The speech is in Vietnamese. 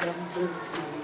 Vâng, đông đương